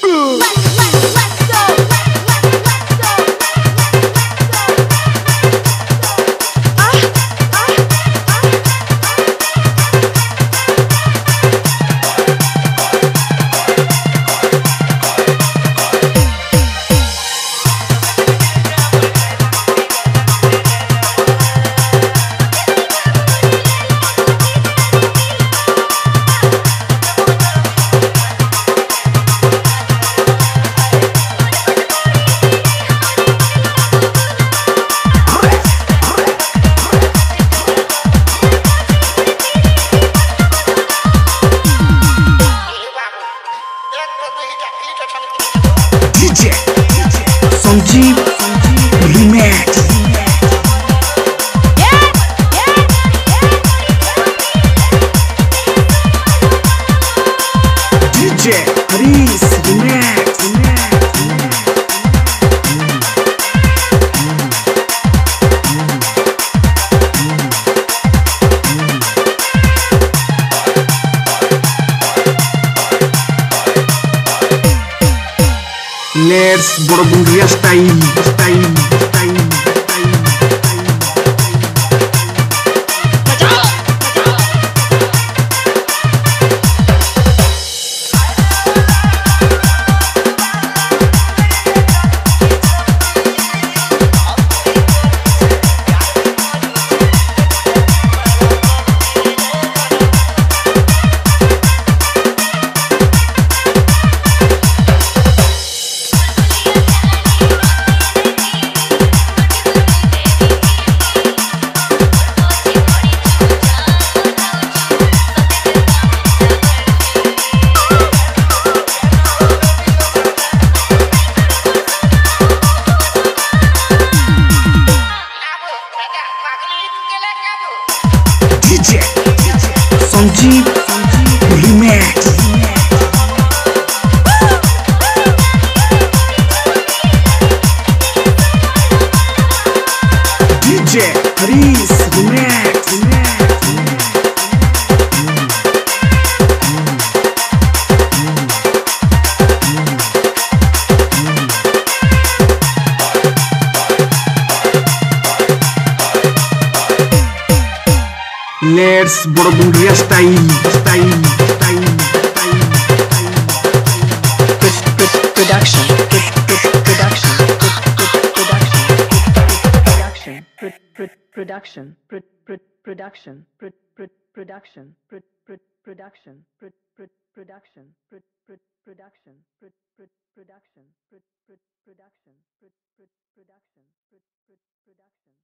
Oh. DJ Sanjeev remix DJ Harish Lers Borobun Rastay Rastay DJ Sanjeev remix Let's Borobundria style style style style. production production production production production production production production production production production